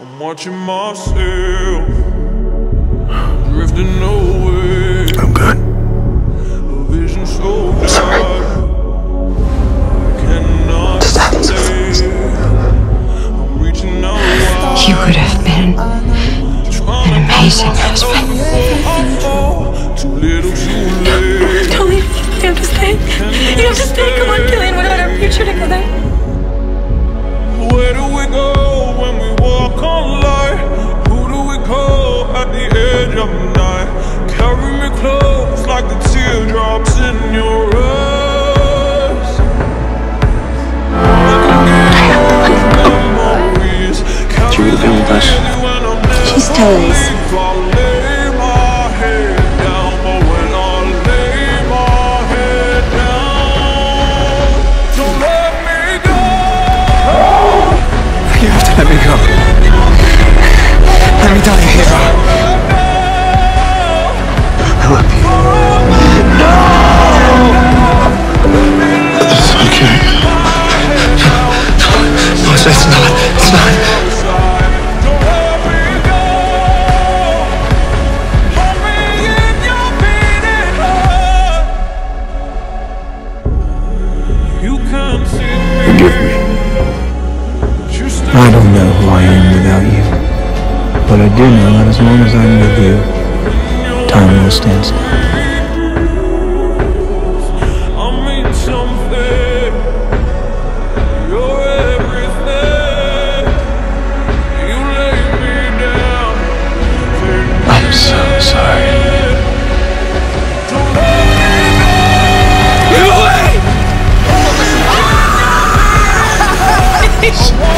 I'm watching myself drifting away. I'm good. A vision so dark. I cannot stay. I'm reaching out. You would have been an amazing husband. Let me go. You have to let me go. Let me die, hero. Forgive me. I don't know who I am without you. But I do know that as long as I'm with you, time will stand still. Oh.